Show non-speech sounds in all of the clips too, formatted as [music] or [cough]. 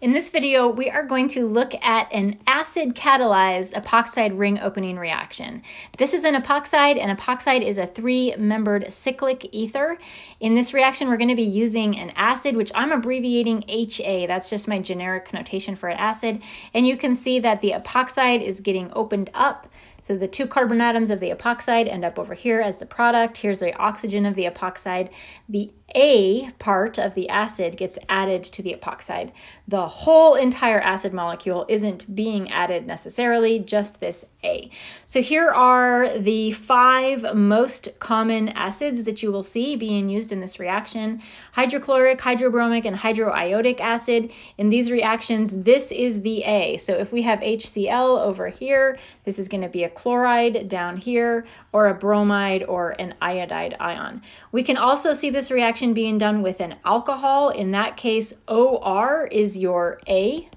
In this video, we are going to look at an acid-catalyzed epoxide ring opening reaction. This is an epoxide, and epoxide is a three-membered cyclic ether. In this reaction, we're going to be using an acid, which I'm abbreviating HA. That's just my generic notation for an acid. And you can see that the epoxide is getting opened up. So the two carbon atoms of the epoxide end up over here as the product. Here's the oxygen of the epoxide. The a part of the acid gets added to the epoxide. The whole entire acid molecule isn't being added necessarily, just this A. So here are the five most common acids that you will see being used in this reaction. Hydrochloric, hydrobromic, and hydroiodic acid. In these reactions, this is the A. So if we have HCl over here, this is going to be a chloride down here, or a bromide or an iodide ion. We can also see this reaction being done with an alcohol. In that case, OR is your A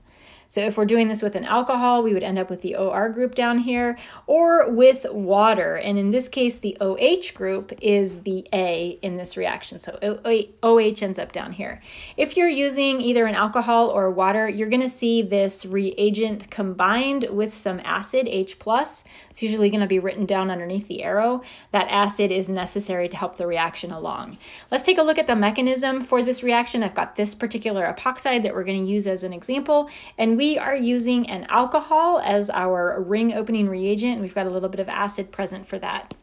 so if we're doing this with an alcohol, we would end up with the OR group down here, or with water. And in this case, the OH group is the A in this reaction. So OH ends up down here. If you're using either an alcohol or water, you're going to see this reagent combined with some acid, H+. plus. It's usually going to be written down underneath the arrow. That acid is necessary to help the reaction along. Let's take a look at the mechanism for this reaction. I've got this particular epoxide that we're going to use as an example, and we we are using an alcohol as our ring opening reagent. We've got a little bit of acid present for that.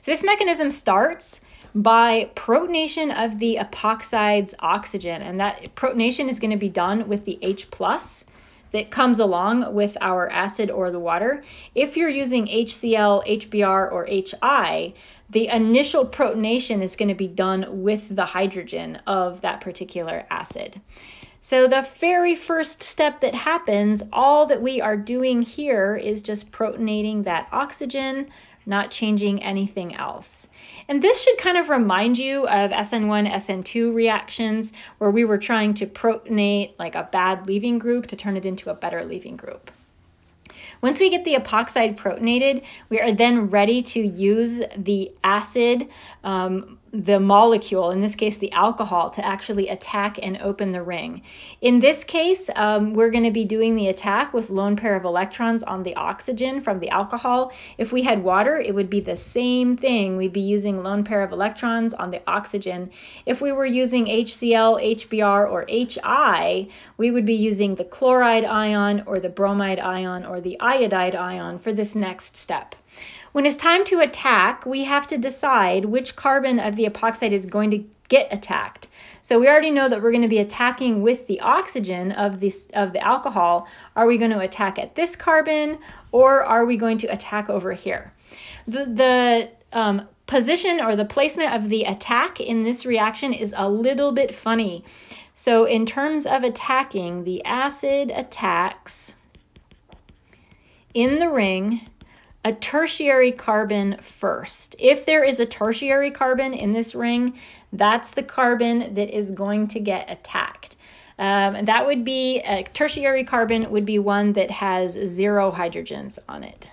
So this mechanism starts by protonation of the epoxide's oxygen, and that protonation is going to be done with the H plus that comes along with our acid or the water. If you're using HCl, HBr, or HI, the initial protonation is going to be done with the hydrogen of that particular acid. So the very first step that happens, all that we are doing here is just protonating that oxygen, not changing anything else. And this should kind of remind you of SN1, SN2 reactions where we were trying to protonate like a bad leaving group to turn it into a better leaving group. Once we get the epoxide protonated, we are then ready to use the acid um, the molecule, in this case the alcohol, to actually attack and open the ring. In this case, um, we're going to be doing the attack with lone pair of electrons on the oxygen from the alcohol. If we had water, it would be the same thing. We'd be using lone pair of electrons on the oxygen. If we were using HCl, HBr, or HI, we would be using the chloride ion or the bromide ion or the iodide ion for this next step. When it's time to attack, we have to decide which carbon of the epoxide is going to get attacked. So we already know that we're going to be attacking with the oxygen of this of the alcohol. Are we going to attack at this carbon or are we going to attack over here? The, the um, position or the placement of the attack in this reaction is a little bit funny. So in terms of attacking, the acid attacks in the ring a tertiary carbon first. If there is a tertiary carbon in this ring, that's the carbon that is going to get attacked. Um, and that would be a tertiary carbon would be one that has zero hydrogens on it.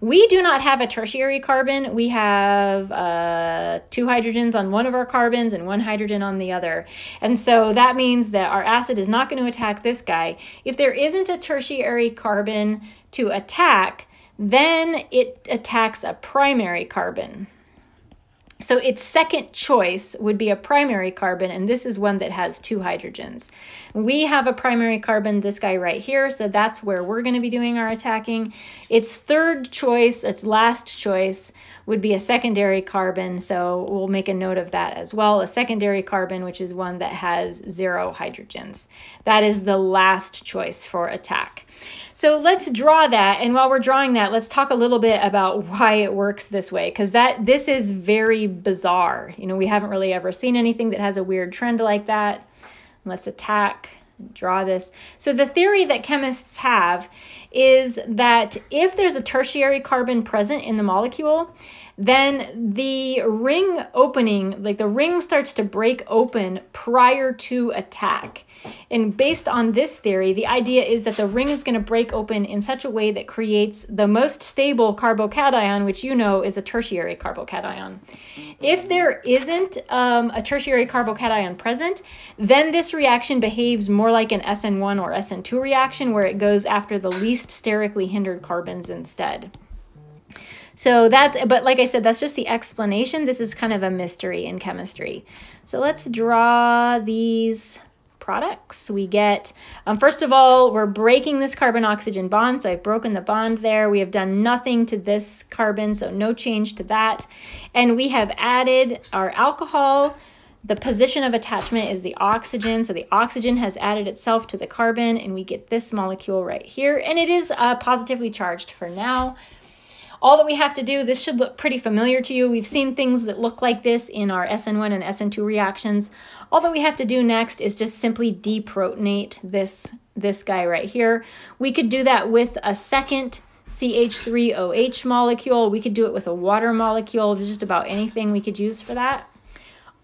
We do not have a tertiary carbon. We have uh, two hydrogens on one of our carbons and one hydrogen on the other. And so that means that our acid is not going to attack this guy. If there isn't a tertiary carbon to attack, then it attacks a primary carbon. So its second choice would be a primary carbon, and this is one that has two hydrogens. We have a primary carbon, this guy right here, so that's where we're going to be doing our attacking. Its third choice, its last choice, would be a secondary carbon, so we'll make a note of that as well. A secondary carbon, which is one that has zero hydrogens. That is the last choice for attack. So let's draw that, and while we're drawing that, let's talk a little bit about [laughs] why it works this way, because that this is very bizarre. You know, we haven't really ever seen anything that has a weird trend like that. Let's attack, draw this. So the theory that chemists have is that if there's a tertiary carbon present in the molecule, then the ring opening, like the ring starts to break open prior to attack. And based on this theory, the idea is that the ring is going to break open in such a way that creates the most stable carbocation, which you know is a tertiary carbocation. If there isn't um, a tertiary carbocation present, then this reaction behaves more like an SN1 or SN2 reaction where it goes after the least sterically hindered carbons instead. So that's, but like I said, that's just the explanation. This is kind of a mystery in chemistry. So let's draw these products. We get, um, first of all, we're breaking this carbon-oxygen bond. So I've broken the bond there. We have done nothing to this carbon, so no change to that. And we have added our alcohol. The position of attachment is the oxygen. So the oxygen has added itself to the carbon and we get this molecule right here. And it is uh, positively charged for now. All that we have to do, this should look pretty familiar to you. We've seen things that look like this in our SN1 and SN2 reactions. All that we have to do next is just simply deprotonate this, this guy right here. We could do that with a second CH3OH molecule. We could do it with a water molecule. There's just about anything we could use for that.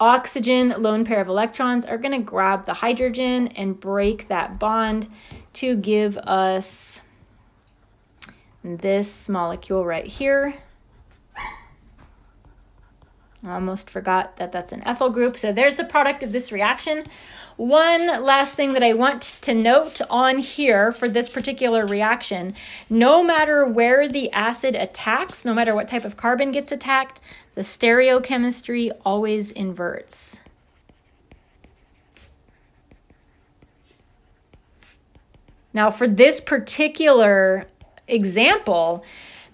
Oxygen, lone pair of electrons, are going to grab the hydrogen and break that bond to give us this molecule right here. I Almost forgot that that's an ethyl group. So there's the product of this reaction. One last thing that I want to note on here for this particular reaction, no matter where the acid attacks, no matter what type of carbon gets attacked, the stereochemistry always inverts. Now for this particular example,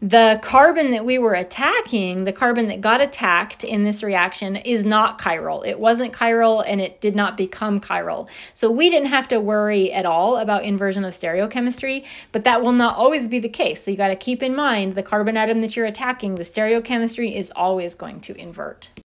the carbon that we were attacking, the carbon that got attacked in this reaction, is not chiral. It wasn't chiral and it did not become chiral. So we didn't have to worry at all about inversion of stereochemistry, but that will not always be the case. So you got to keep in mind the carbon atom that you're attacking, the stereochemistry is always going to invert.